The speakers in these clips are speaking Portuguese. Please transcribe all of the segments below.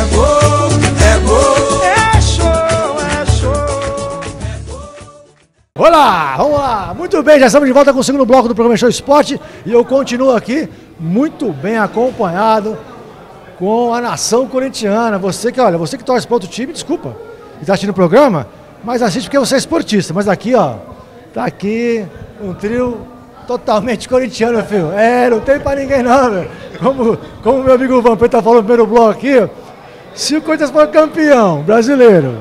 É gol, é gol. É show, é show. Olá, vamos lá. Muito bem, já estamos de volta com o segundo bloco do programa Show Esporte e eu continuo aqui muito bem acompanhado com a nação corintiana. Você que, olha, você que torce para outro time, desculpa, e está assistindo o programa, mas assiste porque você é esportista. Mas aqui, ó, tá aqui um trio totalmente corintiano, filho. É, não tem para ninguém não, velho. Como, como meu amigo Vampeta falou no primeiro bloco aqui, se o Corinthians for campeão brasileiro,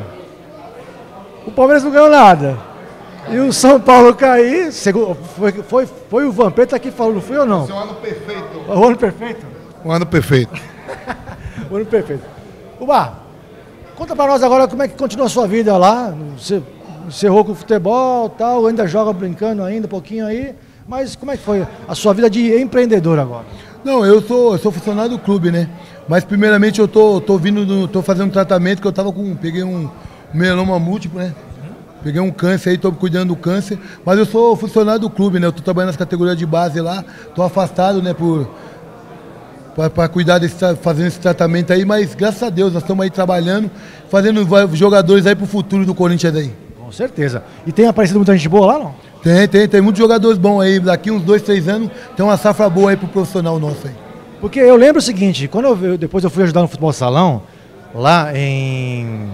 o Palmeiras não ganhou nada. E o São Paulo cair, segundo, foi, foi, foi o Vampeta que falou, não fui ou não? Esse é um ano perfeito. O ano perfeito? Um ano perfeito. o ano perfeito. Uba, conta pra nós agora como é que continua a sua vida lá. Você encerrou com o futebol tal, ainda joga brincando ainda um pouquinho aí. Mas como é que foi a sua vida de empreendedor agora? Não, eu sou, eu sou funcionário do clube, né? Mas primeiramente eu tô, tô vindo, no- tô fazendo um tratamento que eu tava com, peguei um mieloma múltiplo, né? Peguei um câncer aí, tô cuidando do câncer. Mas eu sou funcionário do clube, né? Eu tô trabalhando nas categorias de base lá, tô afastado, né, por para cuidar desse, fazendo esse tratamento aí, mas graças a Deus nós estamos aí trabalhando, fazendo jogadores aí pro futuro do Corinthians aí. Com certeza. E tem aparecido muita gente boa lá, não? Tem, tem, tem muitos jogadores bons aí. Daqui uns dois, três anos tem uma safra boa aí pro profissional nosso aí. Porque eu lembro o seguinte, quando eu, depois eu fui ajudar no futebol salão, lá em,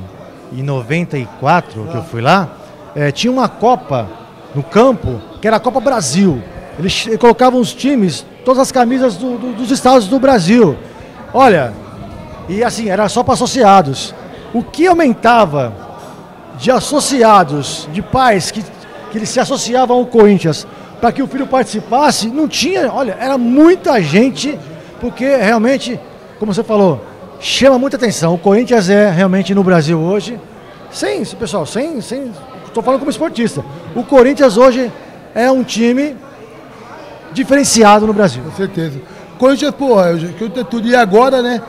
em 94, que eu fui lá, eh, tinha uma Copa no campo, que era a Copa Brasil. Eles colocavam os times, todas as camisas do- do- dos estados do Brasil. Olha, e assim, era só para associados. O que aumentava de associados, de pais que, que eles se associavam ao Corinthians para que o filho participasse, não tinha, olha, era muita gente, porque realmente, como você falou, chama muita atenção. O Corinthians é realmente no Brasil hoje, sem, pessoal, sem, sem, estou falando como esportista. O Corinthians hoje é um time diferenciado no Brasil. Com certeza. Corinthians, porra, tudo. E agora, né?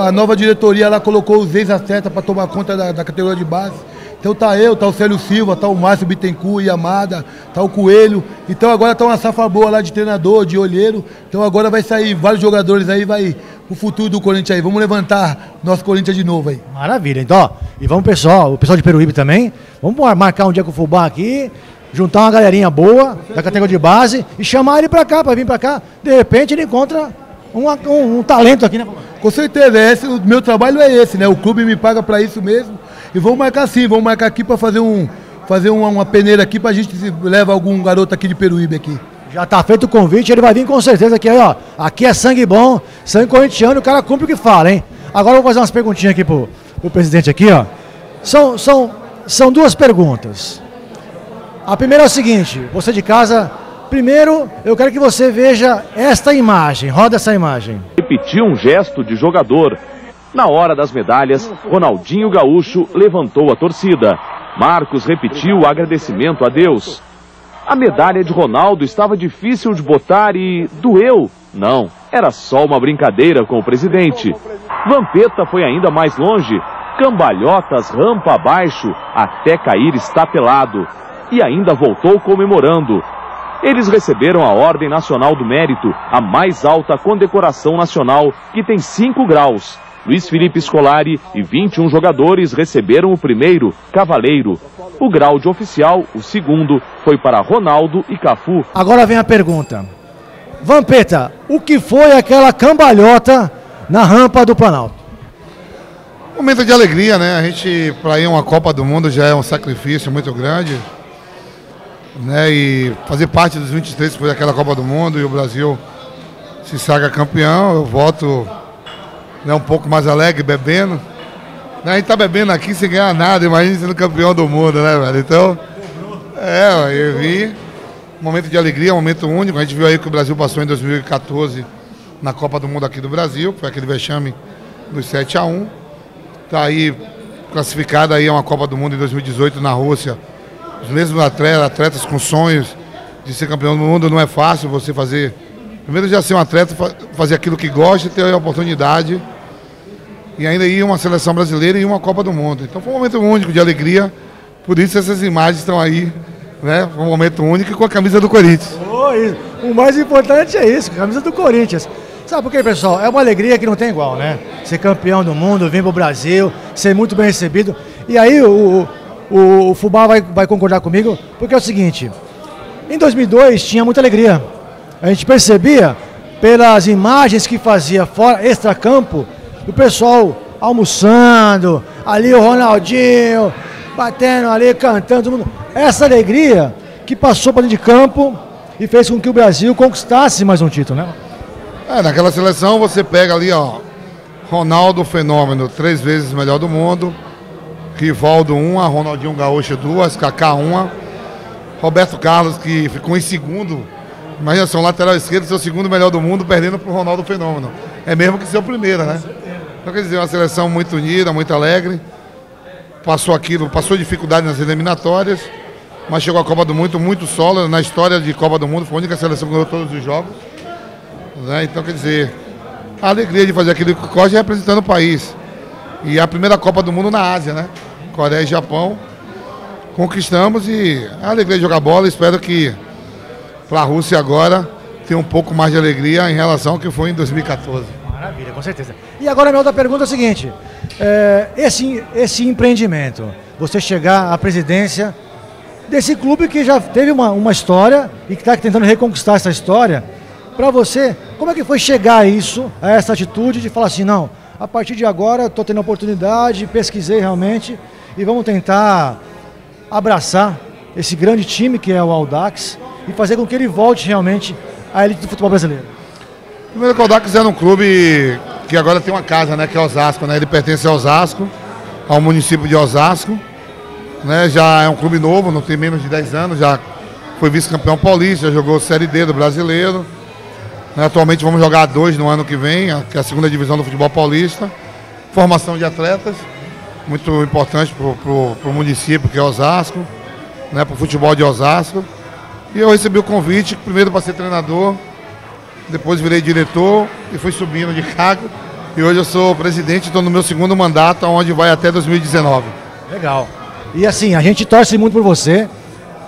A nova diretoria lá colocou os ex-atletas para tomar conta da, da categoria de base. Então tá eu, tá o Célio Silva, tá o Márcio Bittencourt, Yamada, tá o Coelho. Então agora tá uma safra boa lá de treinador, de olheiro. Então agora vai sair vários jogadores aí, vai o futuro do Corinthians aí. Vamos levantar nosso Corinthians de novo aí. Maravilha. Então, ó, e vamos pessoal, o pessoal de Peruíbe também, vamos mar- marcar um dia com o Fubá aqui, juntar uma galerinha boa da categoria de base e chamar ele pra cá, pra vir pra cá. De repente ele encontra um, um- um talento aqui, né? Com certeza, esse, o meu trabalho é esse, né? O clube me paga para isso mesmo. E vamos marcar sim, vamos marcar aqui para fazer um fazer uma, uma peneira aqui pra gente se leva algum garoto aqui de Peruíbe aqui. Já tá feito o convite, ele vai vir com certeza aqui, ó. Aqui é sangue bom, sangue corintiano, o cara cumpre o que fala, hein? Agora eu vou fazer umas perguntinhas aqui pro, pro presidente aqui, ó. São, são, são duas perguntas. A primeira é o seguinte, você de casa, primeiro eu quero que você veja esta imagem, roda essa imagem. repetiu um gesto de jogador. Na hora das medalhas, Ronaldinho Gaúcho levantou a torcida. Marcos repetiu o agradecimento a Deus. A medalha de Ronaldo estava difícil de botar e doeu? Não, era só uma brincadeira com o presidente. Vampeta foi ainda mais longe. Cambalhotas rampa abaixo até cair estapelado. E ainda voltou comemorando. Eles receberam a Ordem Nacional do Mérito, a mais alta condecoração nacional, que tem 5 graus. Luiz Felipe Scolari e 21 jogadores receberam o primeiro, Cavaleiro. O grau de oficial, o segundo, foi para Ronaldo e Cafu. Agora vem a pergunta. Vampeta, o que foi aquela cambalhota na rampa do Planalto? Momento de alegria, né? A gente, para ir a uma Copa do Mundo já é um sacrifício muito grande. Né? E fazer parte dos 23 que foi aquela Copa do Mundo e o Brasil se saga campeão, eu volto né, um pouco mais alegre, bebendo. Né? A gente tá bebendo aqui sem ganhar nada, imagina sendo campeão do mundo, né, velho? Então, é, eu vi. Momento de alegria, momento único. A gente viu aí que o Brasil passou em 2014 na Copa do Mundo aqui do Brasil, foi aquele vexame dos 7 a 1 Está aí classificada aí a uma Copa do Mundo em 2018 na Rússia. Os mesmos atletas, atletas com sonhos de ser campeão do mundo, não é fácil você fazer. Primeiro já ser um atleta, fa- fazer aquilo que gosta, ter a oportunidade e ainda ir uma seleção brasileira e uma Copa do Mundo. Então foi um momento único de alegria. Por isso essas imagens estão aí, né? Foi um momento único com a camisa do Corinthians. Oi, o mais importante é isso, camisa do Corinthians. Sabe por quê, pessoal? É uma alegria que não tem igual, né? Ser campeão do mundo, vir pro Brasil, ser muito bem recebido. E aí o, o, o Fubá vai, vai concordar comigo, porque é o seguinte, em 2002 tinha muita alegria. A gente percebia pelas imagens que fazia fora, extra-campo, o pessoal almoçando, ali o Ronaldinho, batendo ali, cantando. Essa alegria que passou para dentro de campo e fez com que o Brasil conquistasse mais um título, né? É, naquela seleção você pega ali, ó, Ronaldo Fenômeno, três vezes melhor do mundo, Rivaldo uma, Ronaldinho Gaúcho duas, Kaká uma, Roberto Carlos que ficou em segundo, imagina só, um lateral esquerdo, seu segundo melhor do mundo, perdendo para o Ronaldo Fenômeno. É mesmo que seu primeiro, né? Então quer dizer, uma seleção muito unida, muito alegre, passou aquilo, passou dificuldade nas eliminatórias, mas chegou à Copa do Mundo muito sólida, na história de Copa do Mundo, foi a única seleção que ganhou todos os jogos. Né? Então, quer dizer, a alegria de fazer aquilo que corre representando o país. E a primeira Copa do Mundo na Ásia, né? Coreia e Japão. Conquistamos e a alegria de jogar bola. Espero que para a Rússia agora tenha um pouco mais de alegria em relação ao que foi em 2014. Certeza. E agora minha outra pergunta é a seguinte: é, esse, esse empreendimento, você chegar à presidência desse clube que já teve uma, uma história e que está tentando reconquistar essa história, para você, como é que foi chegar a isso, a essa atitude de falar assim, não, a partir de agora estou tendo a oportunidade, pesquisei realmente e vamos tentar abraçar esse grande time que é o Audax e fazer com que ele volte realmente à elite do futebol brasileiro. Primeiro que o Audax era um clube que agora tem uma casa, né, que é Osasco, né? Ele pertence ao Osasco, ao município de Osasco, né? Já é um clube novo, não tem menos de 10 anos, já foi vice-campeão paulista, já jogou Série D do Brasileiro. Né? Atualmente vamos jogar dois no ano que vem, que é a segunda divisão do futebol paulista. Formação de atletas, muito importante para o município, que é Osasco, né? para o futebol de Osasco. E eu recebi o convite, primeiro para ser treinador, depois virei diretor e fui subindo de cargo. E hoje eu sou presidente, estou no meu segundo mandato, onde vai até 2019. Legal. E assim, a gente torce muito por você,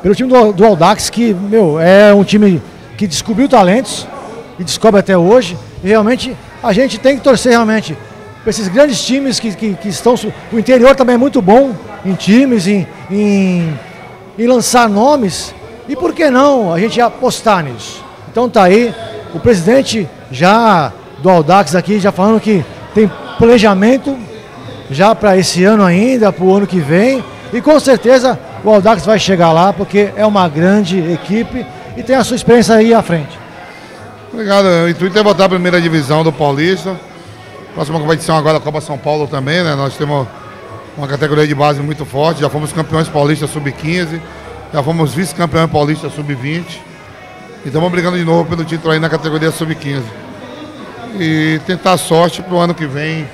pelo time do, do Aldax, que, meu, é um time que descobriu talentos, e descobre até hoje. E realmente a gente tem que torcer realmente para esses grandes times que, que, que, estão. O interior também é muito bom em times, em, em, em lançar nomes. E por que não a gente apostar nisso? Então tá aí, o presidente já do Aldax aqui já falando que tem planejamento já para esse ano ainda, para o ano que vem. E com certeza o Aldax vai chegar lá porque é uma grande equipe e tem a sua experiência aí à frente. Obrigado. O intuito é botar a primeira divisão do Paulista. Próxima competição agora a Copa São Paulo também, né? Nós temos uma categoria de base muito forte. Já fomos campeões paulistas sub-15, já fomos vice-campeão paulista sub-20. E estamos brigando de novo pelo título aí na categoria sub-15. E tentar sorte para o ano que vem,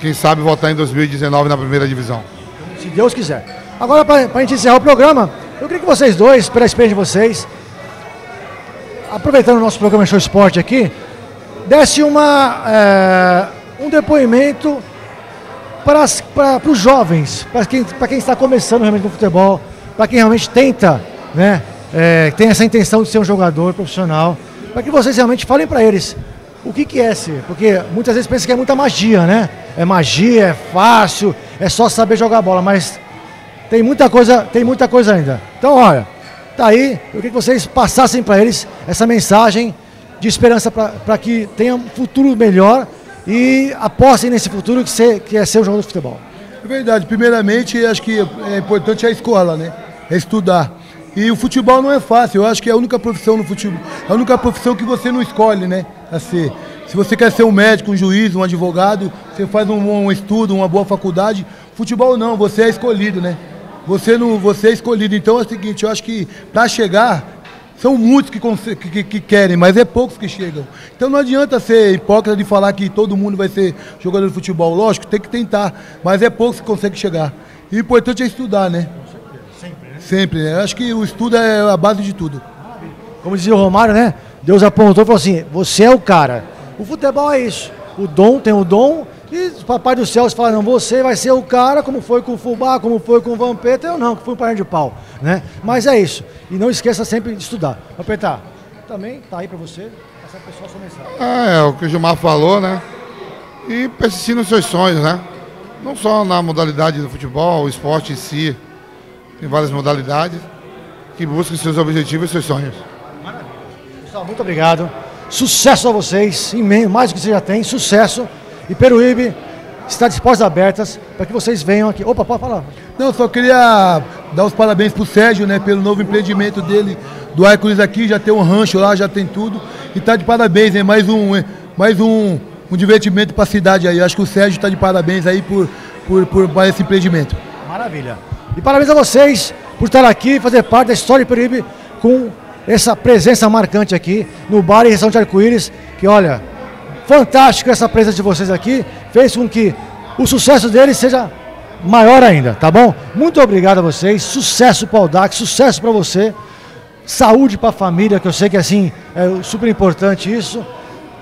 quem sabe voltar em 2019 na primeira divisão. Se Deus quiser. Agora, para a gente encerrar o programa, eu queria que vocês dois, pela experiência de vocês, aproveitando o nosso programa Show Esporte aqui, desse uma, é, um depoimento para, para, os jovens, para quem, para quem está começando realmente no futebol, para quem realmente tenta, né, é, tem essa intenção de ser um jogador profissional, para que vocês realmente falem para eles o que, que é ser, porque muitas vezes pensam que é muita magia, né? É magia, é fácil, é só saber jogar bola, mas tem muita coisa, tem muita coisa ainda. Então, olha, Tá aí, eu queria que vocês passassem para eles essa mensagem de esperança para que tenham um futuro melhor e apostem nesse futuro que, ser, que é ser um jogador de futebol. É verdade. Primeiramente, acho que é importante a escola, né? É estudar. E o futebol não é fácil. Eu acho que é a única profissão no futebol, é a única profissão que você não escolhe, né? A ser. Se você quer ser um médico, um juiz, um advogado, você faz um, um estudo, uma boa faculdade. Futebol não, você é escolhido, né? Você, não, você é escolhido. Então é o seguinte, eu acho que para chegar, são muitos que, que, que, querem, mas é poucos que chegam. Então não adianta ser hipócrita de falar que todo mundo vai ser jogador de futebol. Lógico, tem que tentar, mas é poucos que conseguem chegar. E o importante é estudar, né? Sempre, né? Acho que o estudo é a base de tudo. Como dizia o Romário, né? Deus apontou e falou assim: você é o cara. O futebol é isso. O dom tem o dom e o papai do céu fala, não, você vai ser o cara, como foi com o Fubá, como foi com o Vampeta, eu não, que fui um parente de pau, né? Mas é isso. E não esqueça sempre de estudar. Vampeta, também tá aí para você. É, é o que o Gilmar falou, né? E persistir nos seus sonhos, né? Não só na modalidade do futebol, o esporte em si, tem várias modalidades que buscam seus objetivos e seus sonhos. Pessoal, muito obrigado. Sucesso a vocês, imen- mais do que você já tem, sucesso. E Peruíbe está de portas abertas para que vocês venham aqui. Opa, pode falar. Não, só queria dar os parabéns pro Sérgio, né, pelo novo empreendimento dele do Hércules aqui, já tem um rancho lá, já tem tudo. E tá de parabéns, né? Mais um, mais um, um divertimento pra cidade aí. Acho que o Sérgio tá de parabéns aí por, por, por, por esse empreendimento. Maravilha. E parabéns a vocês por estar aqui e fazer parte da história de Peruíbe com essa presença marcante aqui no Bar e Restaurante Arco-Íris, que olha, fantástico essa presença de vocês aqui, fez com que o sucesso deles seja maior ainda, tá bom? Muito obrigado a vocês, sucesso para o Aldax, sucesso para você, saúde para a família, que eu sei que assim é super importante isso.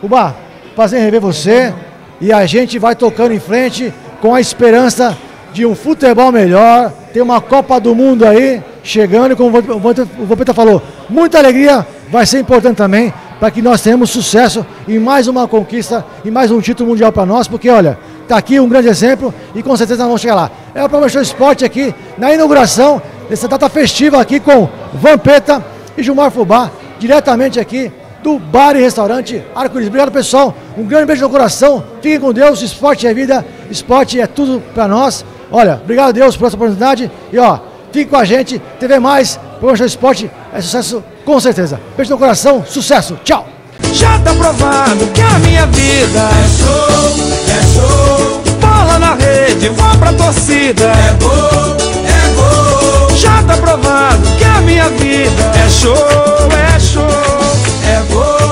Uba, prazer em rever você e a gente vai tocando em frente com a esperança de um futebol melhor, tem uma Copa do Mundo aí chegando, como o Vampeta- falou, muita alegria vai ser importante também para que nós tenhamos sucesso em mais uma conquista e mais um título mundial para nós, porque olha, tá aqui um grande exemplo e com certeza nós vamos chegar lá. É o Professor Esporte aqui na inauguração dessa data festiva aqui com Vampeta e Gilmar Fubá, diretamente aqui do Bar e Restaurante Arco-Íris. Obrigado, pessoal. Um grande beijo no coração. Fiquem com Deus. Esporte é vida, esporte é tudo para nós. Olha, obrigado a Deus por essa oportunidade e ó, fique com a gente, TV Mais, Promoção Esporte é sucesso com certeza. Beijo no coração, sucesso, tchau! Já tá provado que a minha vida é show, é show. Bola na rede, vou pra torcida. É gol, é gol. Já tá provado que a minha vida é show, é show, é gol.